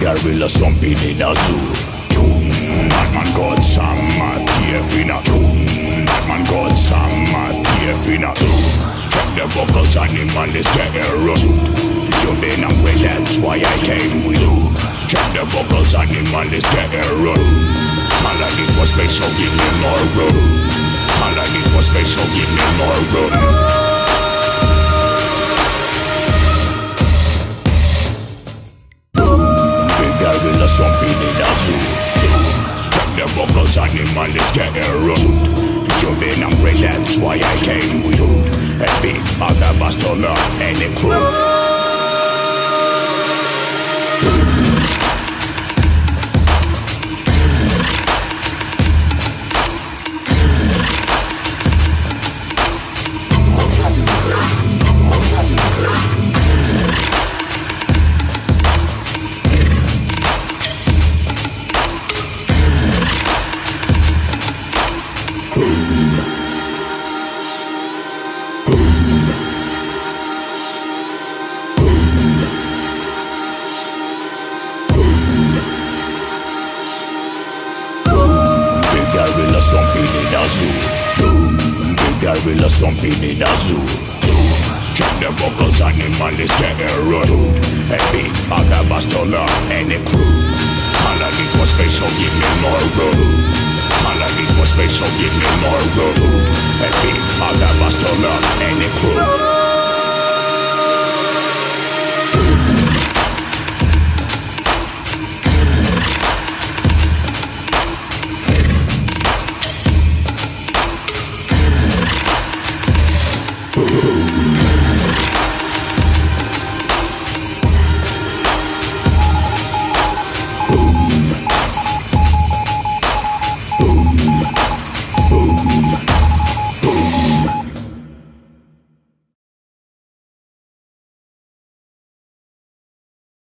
gorilla stomping in a zoo. Boom, Batman got some teeth in a boom. Batman got some teeth in a Check the vocals, animal is run. You've been away, that's why I came with you. Check the vocals, animal is run. All I need was space, so give me more room. All I need was space, so give me more room. Vocals, animal is getting rude. You've been hungry, that's why I came with you. And big other bastard and the crew stomping in a zoo. Boom, big gorilla stomping in a zoo. Check the vocals, animal is getting rude. And big other bastola and the crew. I need was space, so give me more room. I need was space, so give me more room. And big other bastola and the crew.